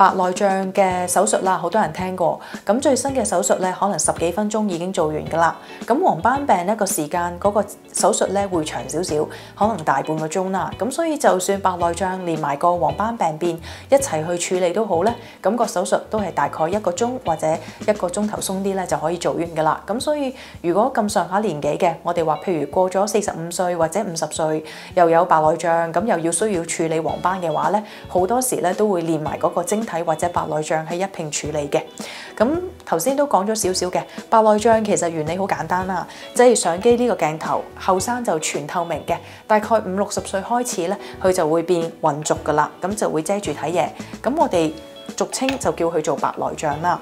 白內障嘅手術啦，好多人聽過。咁最新嘅手術咧，可能十幾分鐘已經做完㗎啦。咁黃斑病呢個時間嗰個手術咧會長少少，可能大半個鐘啦。咁所以就算白內障連埋個黃斑病變一齊去處理都好咧，咁個手術都係大概一個鐘或者一個鐘頭鬆啲咧就可以做完㗎啦。咁所以如果咁上下年紀嘅，我哋話譬如過咗四十五歲或者五十歲，又有白內障，咁又要需要處理黃斑嘅話咧，好多時咧都會連埋嗰個晶體或者白內障係一併處理嘅。咁頭先都講咗少少嘅白內障，其實原理好簡單啦，即係相機呢個鏡頭後生就全透明嘅，大概五六十歲開始咧，佢就會變混濁噶啦，咁就會遮住睇嘢。咁我哋俗稱就叫佢做白內障啦。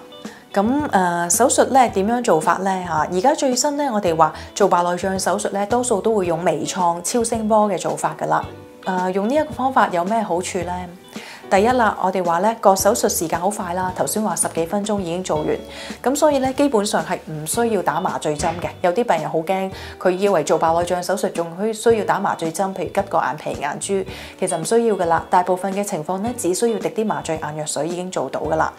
咁誒、手術咧點樣做法咧嚇？而家最新咧，我哋話做白內障手術咧，多數都會用微創超聲波嘅做法噶啦。誒、用呢一個方法有咩好處咧？第一啦，我哋話咧個手術時間好快啦，頭先話十幾分鐘已經做完，咁所以咧基本上係唔需要打麻醉針嘅。有啲病人好驚，佢以為做白內障手術仲需需要打麻醉針，譬如吉個眼皮眼珠，其實唔需要噶啦。大部分嘅情況咧，只需要滴啲麻醉眼藥水已經做到噶啦。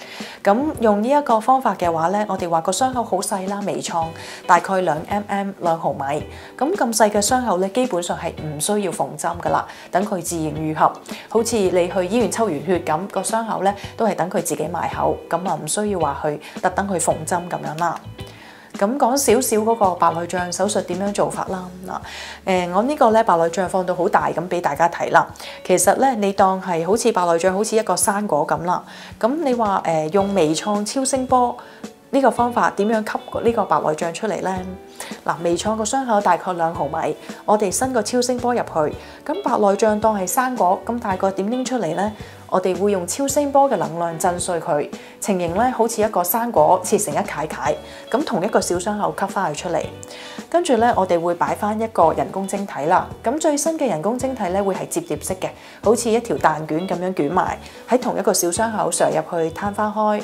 咁用呢一個方法嘅話咧，我哋話個傷口好細啦，微創大概兩 mm 兩毫米，咁咁細嘅傷口咧，基本上係唔需要縫針噶啦，等佢自然愈合，好似你去醫院抽完血咁個傷口咧，都係等佢自己埋口，咁啊唔需要話去特登去縫針咁樣啦。咁講少少嗰個白內障手術點樣做法啦嗱，誒我呢個咧白內障放到好大咁俾大家睇啦。其實咧你當係好似白內障好似一個生果咁啦。咁你話誒用微創超聲波呢個方法點樣吸呢個白內障出嚟咧？嗱，微創個傷口大概兩毫米，我哋伸個超聲波入去，咁白內障當係生果咁大概點拎出嚟咧？我哋會用超聲波嘅能量震碎佢，情形咧好似一個生果切成一塊塊，咁同一個小傷口吸翻佢出嚟。跟住咧，我哋會擺翻一個人工晶體啦。咁最新嘅人工晶體咧會係摺疊式嘅，好似一條蛋卷咁樣捲埋喺同一個小傷口上入去攤翻開。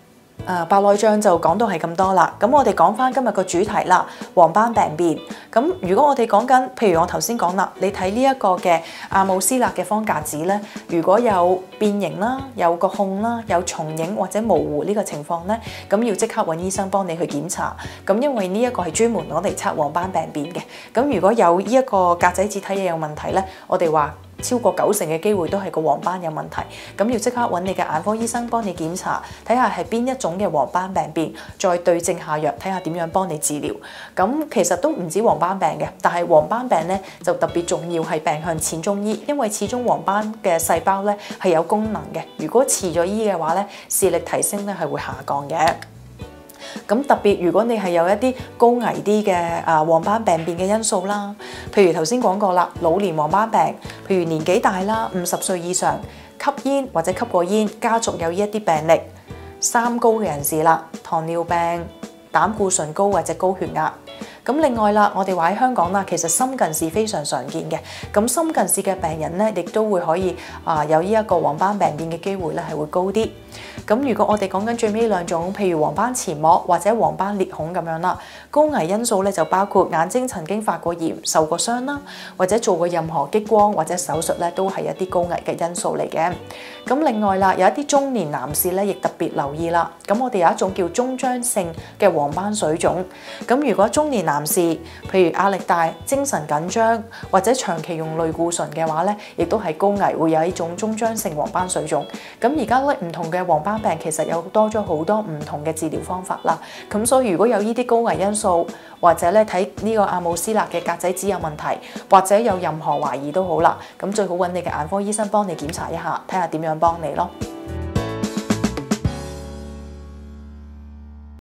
誒、白內障就講到係咁多啦，咁我哋講翻今日個主題啦，黃斑病變。咁如果我哋講緊，譬如我頭先講啦，你睇呢一個嘅阿姆斯勒嘅方格子咧，如果有變形啦，有個控啦，有重影或者模糊呢個情況咧，咁要即刻揾醫生幫你去檢查。咁因為呢一個係專門攞嚟測黃斑病變嘅。咁如果有呢一個格仔字體嘢有問題咧，我哋話，超過九成嘅機會都係個黃斑有問題，咁要即刻揾你嘅眼科醫生幫你檢查，睇下係邊一種嘅黃斑病變，再對症下藥，睇下點樣幫你治療。咁其實都唔止黃斑病嘅，但係黃斑病咧就特別重要係病向淺中醫，因為始終黃斑嘅細胞咧係有功能嘅，如果遲咗醫嘅話咧，視力提升咧係會下降嘅。咁特別，如果你係有一啲高危啲嘅啊黃斑病變嘅因素啦，譬如頭先講過啦，老年黃斑病，譬如年紀大啦，五十歲以上，吸煙或者吸過煙，家族有呢一啲病歷，三高嘅人士啦，糖尿病、膽固醇高或者高血壓。咁另外啦，我哋話喺香港啦，其實深近視非常常見嘅。咁深近視嘅病人咧，亦都會可以啊有呢一個黃斑病變嘅機會咧，係會高啲。咁如果我哋講緊最尾兩種，譬如黃斑前膜或者黃斑裂孔咁樣啦，高危因素咧就包括眼睛曾經發過炎、受過傷啦，或者做過任何激光或者手術咧，都係一啲高危嘅因素嚟嘅。咁另外啦，有一啲中年男士咧，亦特別留意啦。咁我哋有一種叫中張性嘅黃斑水腫。咁如果中年男男士譬如壓力大、精神緊張或者長期用類固醇嘅話咧，亦都係高危，會有一種中張性黃斑水腫。咁而家咧唔同嘅黃斑病其實有多咗好多唔同嘅治療方法啦。咁所以如果有呢啲高危因素，或者咧睇呢個阿姆斯勒嘅格仔紙有問題，或者有任何懷疑都好啦，咁最好揾你嘅眼科醫生幫你檢查一下，睇下點樣幫你咯。